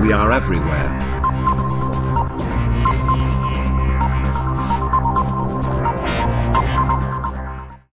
We are everywhere.